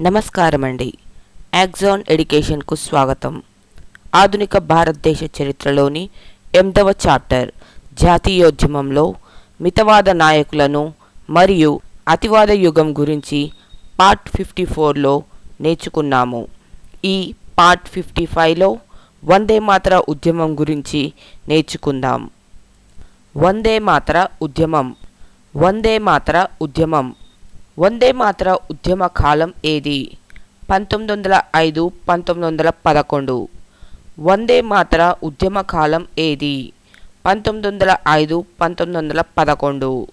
నమస్కారమండి. యాక్జాన్ ఎడ్యుకేషన్కు స్వాగతం. ఆధునిక భారతదేశ చరిత్రలోని ఎనిమిదవ చాప్టర్ జాతీయోద్యమంలో మితవాద నాయకులను మరియు అతివాద యుగం గురించి పార్ట్ ఫిఫ్టీ ఫోర్లో నేర్చుకున్నాము. ఈ పార్ట్ ఫిఫ్టీ ఫైవ్లో వందే మాతర ఉద్యమం గురించి నేర్చుకుందాం. వందే మాతర ఉద్యమం. వందే మాతర ఉద్యమం. వందే మాత్ర ఉద్యమ కాలం ఏది? పంతొమ్మిది వందల ఐదు పంతొమ్మిది వందల పదకొండు. వందే మాత్ర ఉద్యమ కాలం ఏది? పంతొమ్మిది వందల ఐదు పంతొమ్మిది వందల పదకొండు.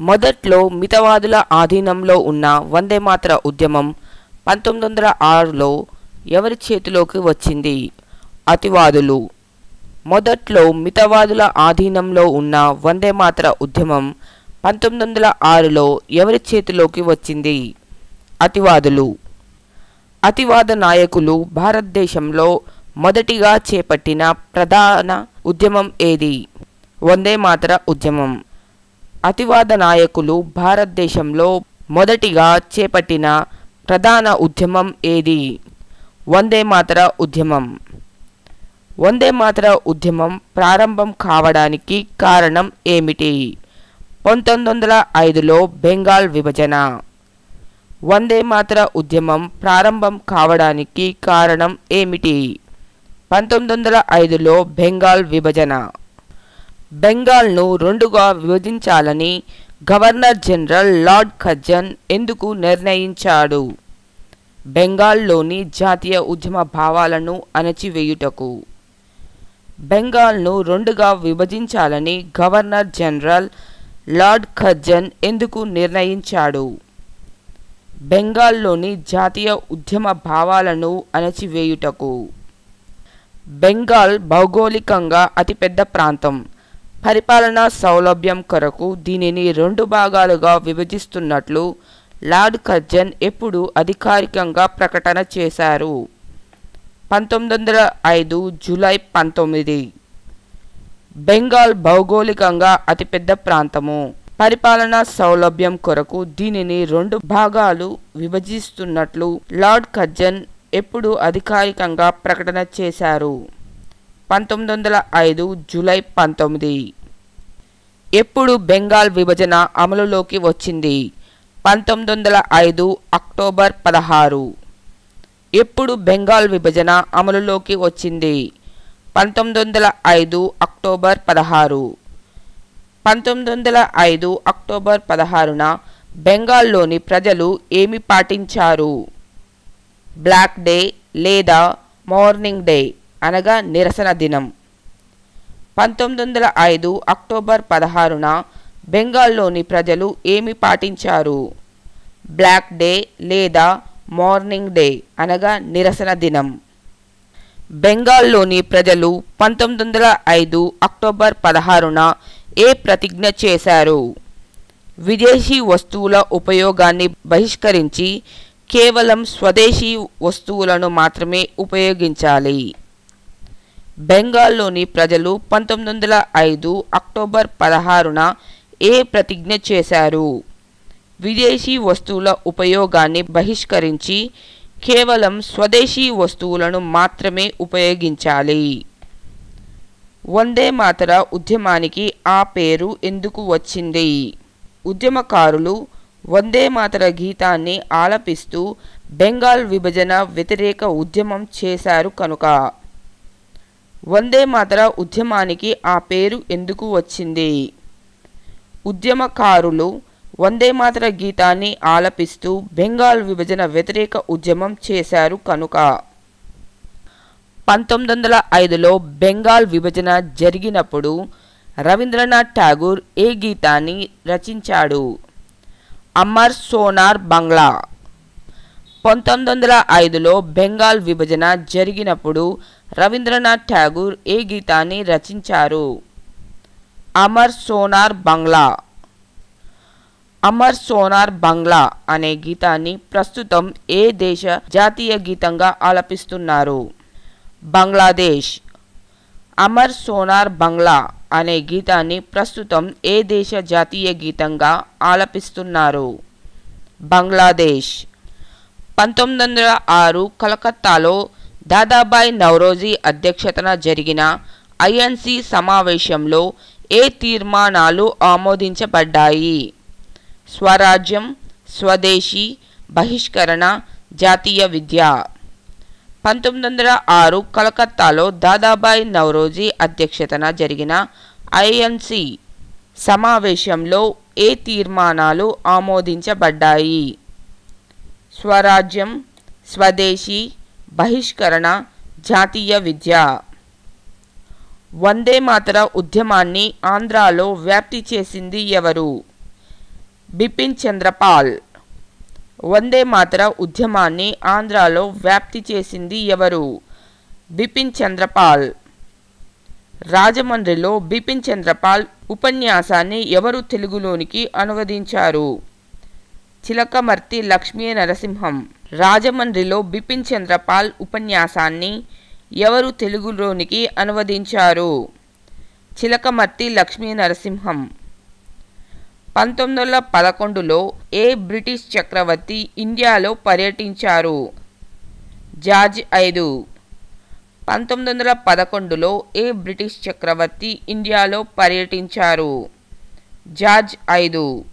మొదట్లో మితవాదుల ఆధీనంలో ఉన్న వందే మాత్ర ఉద్యమం పంతొమ్మిది వందల ఆరులో ఎవరి చేతిలోకి వచ్చింది? అతివాదులు. మొదట్లో మితవాదుల ఆధీనంలో ఉన్న వందే మాత్ర ఉద్యమం పంతొమ్మిది వందల ఆరులో ఎవరి చేతిలోకి వచ్చింది? అతివాదులు. అతివాద నాయకులు భారతదేశంలో మొదటిగా చేపట్టిన ప్రధాన ఉద్యమం ఏది? వందే మాతర ఉద్యమం. అతివాద నాయకులు భారతదేశంలో మొదటిగా చేపట్టిన ప్రధాన ఉద్యమం ఏది? వందే మాతర ఉద్యమం. వందే మాతర ఉద్యమం ప్రారంభం కావడానికి కారణం ఏమిటి? పంతొమ్మిది వందల ఐదులో బెంగాల్ విభజన. వందే మాతర ఉద్యమం ప్రారంభం కావడానికి కారణం ఏమిటి? పంతొమ్మిది వందల ఐదులో బెంగాల్ విభజన. బెంగాల్ను రెండుగా విభజించాలని గవర్నర్ జనరల్ లార్డ్ కజ్జన్ ఎందుకు నిర్ణయించాడు? బెంగాల్లోని జాతీయ ఉద్యమ భావాలను అణచివేయుటకు. బెంగాల్ను రెండుగా విభజించాలని గవర్నర్ జనరల్ లార్డ్ ఖజ్జన్ ఎందుకు నిర్ణయించాడు? బెంగాల్లోని జాతీయ ఉద్యమ భావాలను అణచివేయుటకు. బెంగాల్ భౌగోళికంగా అతిపెద్ద ప్రాంతం. పరిపాలనా సౌలభ్యం కొరకు దీనిని రెండు భాగాలుగా విభజిస్తున్నట్లు లార్డ్ ఖజ్జన్ ఎప్పుడు అధికారికంగా ప్రకటన చేశారు. పంతొమ్మిది వందల ఐదు జూలై పంతొమ్మిది బెంగాల్ భౌగోళికంగా అతిపెద్ద ప్రాంతము. పరిపాలనా సౌలభ్యం కొరకు దీనిని రెండు భాగాలు విభజిస్తున్నట్లు లార్డ్ కజ్జన్ ఎప్పుడు అధికారికంగా ప్రకటన చేశారు. పంతొమ్మిది వందల ఐదు జూలై పంతొమ్మిది. ఎప్పుడు బెంగాల్ విభజన అమలులోకి వచ్చింది? పంతొమ్మిది వందల ఐదు అక్టోబర్ పదహారు. ఎప్పుడు బెంగాల్ విభజన అమలులోకి వచ్చింది? పంతొమ్మిది వందల ఐదు అక్టోబర్ పదహారు. పంతొమ్మిది వందల ఐదు అక్టోబర్ పదహారున బెంగాల్లోని ప్రజలు ఏమి పాటించారు? బ్లాక్ డే లేదా మార్నింగ్ డే అనగా నిరసన దినం. పంతొమ్మిది వందల ఐదు అక్టోబర్ పదహారున బెంగాల్లోని ప్రజలు ఏమి పాటించారు? బ్లాక్ డే లేదా మార్నింగ్ డే అనగా నిరసన దినం. బెంగాల్లోని ప్రజలు పంతొమ్మిది వందల ఐదు అక్టోబర్ పదహారున ఏ ప్రతిజ్ఞ చేశారు? విదేశీ వస్తువుల ఉపయోగాన్ని బహిష్కరించి కేవలం స్వదేశీ వస్తువులను మాత్రమే ఉపయోగించాలి. బెంగాల్లోని ప్రజలు పంతొమ్మిది వందల ఐదు అక్టోబర్ పదహారున ఏ ప్రతిజ్ఞ చేశారు? విదేశీ వస్తువుల ఉపయోగాన్ని బహిష్కరించి కేవలం స్వదేశీ వస్తువులను మాత్రమే ఉపయోగించాలి. వందే మాతర ఉద్యమానికి ఆ పేరు ఎందుకు వచ్చింది? ఉద్యమకారులు వందే మాతర గీతాన్ని ఆలపిస్తూ బెంగాల్ విభజన వ్యతిరేక ఉద్యమం చేశారు కనుక. వందే మాతర ఉద్యమానికి ఆ పేరు ఎందుకు వచ్చింది? ఉద్యమకారులు వందే మాతర గీతాన్ని ఆలపిస్తూ బెంగాల్ విభజన వ్యతిరేక ఉద్యమం చేశారు కనుక. పంతొమ్మిది వందల ఐదులో బెంగాల్ విభజన జరిగినప్పుడు రవీంద్రనాథ్ ఠాగూర్ ఏ గీతాన్ని రచించాడు? అమర్ సోనార్ బంగ్లా. పంతొమ్మిది వందల ఐదులో బెంగాల్ విభజన జరిగినప్పుడు రవీంద్రనాథ్ ఠాగూర్ ఏ గీతాన్ని రచించారు? అమర్ సోనార్ బంగ్లా. అమర్ సోనార్ బంగ్లా అనే గీతాన్ని ప్రస్తుతం ఏ దేశ జాతీయ గీతంగా ఆలపిస్తున్నారు? బంగ్లాదేశ్. అమర్ సోనార్ బంగ్లా అనే గీతాన్ని ప్రస్తుతం ఏ దేశ జాతీయ గీతంగా ఆలపిస్తున్నారు? బంగ్లాదేశ్. పంతొమ్మిది వందల ఆరు కలకత్తాలో దాదాబాయ్ నవరోజీ అధ్యక్షతన జరిగిన ఐఎన్సి సమావేశంలో ఏ తీర్మానాలు ఆమోదించబడ్డాయి? స్వరాజ్యం స్వదేశీ బహిష్కరణ జాతీయ విద్య. పంతొమ్మిది వందల ఆరు కలకత్తాలో దాదాబాయి నవరోజీ అధ్యక్షతన జరిగిన ఐఎన్సి సమావేశంలో ఏ తీర్మానాలు ఆమోదించబడ్డాయి? స్వరాజ్యం స్వదేశీ బహిష్కరణ జాతీయ విద్య. వందే మాతర ఉద్యమాన్ని ఆంధ్రాలో వ్యాప్తి చేసింది ఎవరు? బిపిన్ చంద్రపాల్. వందే మాతర ఉద్యమాన్ని ఆంధ్రాలో వ్యాప్తి చేసింది ఎవరు? బిపిన్ చంద్రపాల్. రాజమండ్రిలో బిపిన్ చంద్రపాల్ ఉపన్యాసాన్ని ఎవరు తెలుగులోనికి అనువదించారు? చిలకమర్తి లక్ష్మీ నరసింహం రాజమండ్రిలో బిపిన్ చంద్రపాల్ ఉపన్యాసాన్ని ఎవరు తెలుగులోనికి అనువదించారు? చిలకమర్తి లక్ష్మీ నరసింహం పంతొమ్మిది వందల పదకొండులో ఏ బ్రిటిష్ చక్రవర్తి ఇండియాలో పర్యటించారు? జార్జ్ ఐదు. పంతొమ్మిది వందల పదకొండులో ఏ బ్రిటిష్ చక్రవర్తి ఇండియాలో పర్యటించారు? జార్జ్ ఐదు.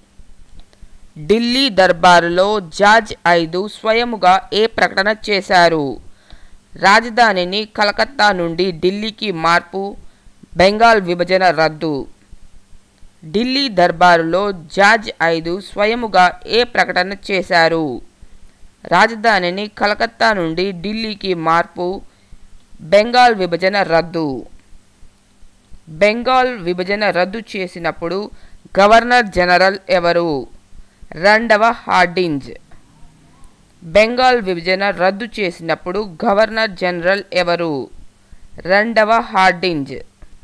ఢిల్లీ దర్బారులో జార్జ్ ఐదు స్వయముగా ఏ ప్రకటన చేశారు? రాజధానిని కలకత్తా నుండి ఢిల్లీకి మార్పు బెంగాల్ విభజన రద్దు. ఢిల్లీ దర్బారులో జార్జ్ ఐదు స్వయముగా ఏ ప్రకటన చేశారు? రాజధానిని కలకత్తా నుండి ఢిల్లీకి మార్పు బెంగాల్ విభజన రద్దు. బెంగాల్ విభజన రద్దు చేసినప్పుడు గవర్నర్ జనరల్ ఎవరు? రెండవ హార్డింజ్. బెంగాల్ విభజన రద్దు చేసినప్పుడు గవర్నర్ జనరల్ ఎవరు? రెండవ హార్డింజ్.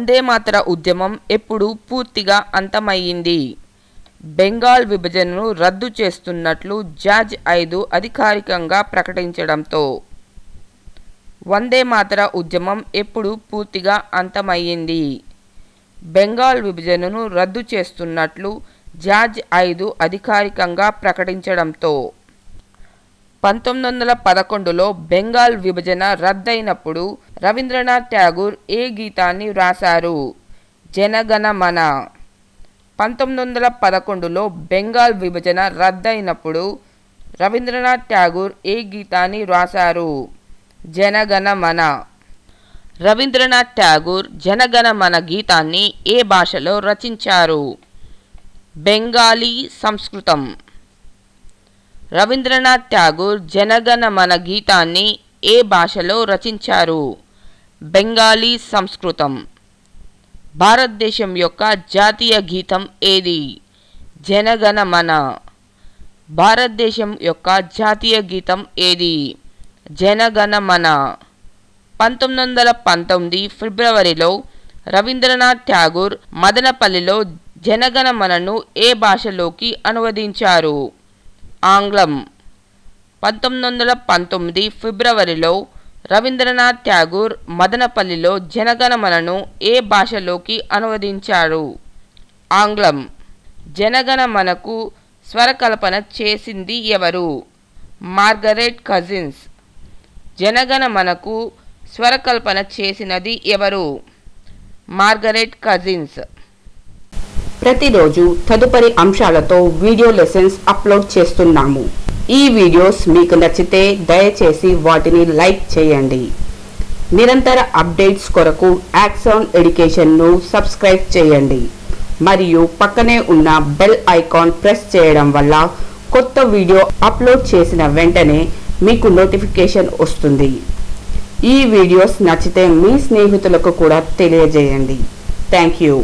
వందేమాతర ఉద్యమం ఎప్పుడు పూర్తిగా అంతమయ్యింది. బెంగాల్ విభజనను రద్దు చేస్తున్నట్లు జార్జ్ ఐదు అధికారికంగా ప్రకటించడంతో వందేమాతర ఉద్యమం ఎప్పుడు పూర్తిగా అంతమయ్యింది. బెంగాల్ విభజనను రద్దు చేస్తున్నట్లు జార్జ్ ఐదు అధికారికంగా ప్రకటించడంతో పంతొమ్మిది వందల పదకొండులో బెంగాల్ విభజన రద్దయినప్పుడు రవీంద్రనాథ్ ఠాగూర్ ఏ గీతాన్ని వ్రాసారు జనగణమన. పంతొమ్మిది వందల పదకొండులో బెంగాల్ విభజన రద్దయినప్పుడు రవీంద్రనాథ్ ఠాగూర్ ఏ గీతాన్ని వ్రాసారు జనగణమన. రవీంద్రనాథ్ ఠాగూర్ జనగణమన గీతాన్ని ఏ భాషలో రచించారు? బెంగాలీ సంస్కృతం. రవీంద్రనాథ్ ఠాగూర్ జనగణమన గీతాన్ని ఏ భాషలో రచించారు? బెంగాలీ సంస్కృతం. భారతదేశం యొక్క జాతీయ గీతం ఏది? జనగణమన. భారతదేశం యొక్క జాతీయ గీతం ఏది? జనగణమన. పంతొమ్మిది వందల పంతొమ్మిది ఫిబ్రవరిలో రవీంద్రనాథ్ ఠాగూర్ మదనపల్లిలో జనగణమనను ఏ భాషలోకి అనువదించారు? ఆంగ్లం. పంతొమ్మిది వందల పంతొమ్మిది ఫిబ్రవరిలో రవీంద్రనాథ్ ఠాగూర్ మదనపల్లిలో జనగణమనను ఏ భాషలోకి అనువదించారు ఆంగ్లం. జనగణమనకు స్వరకల్పన చేసింది ఎవరు? Margaret Cousins. జనగణమనకు స్వరకల్పన చేసినది ఎవరు? Margaret Cousins. ప్రతిరోజు తదుపరి అంశాలతో వీడియో లెసన్స్ అప్లోడ్ చేస్తున్నాము. ఈ వీడియోస్ మీకు నచ్చితే దయచేసి వాటిని లైక్ చేయండి. నిరంతర అప్డేట్స్ కొరకు యాక్సాన్ ఎడ్యుకేషన్ను సబ్స్క్రైబ్ చేయండి. మరియు పక్కనే ఉన్న బెల్ ఐకాన్ ప్రెస్ చేయడం వల్ల కొత్త వీడియో అప్లోడ్ చేసిన వెంటనే మీకు నోటిఫికేషన్ వస్తుంది. ఈ వీడియోస్ నచ్చితే మీ స్నేహితులకు కూడా తెలియజేయండి. Thank you.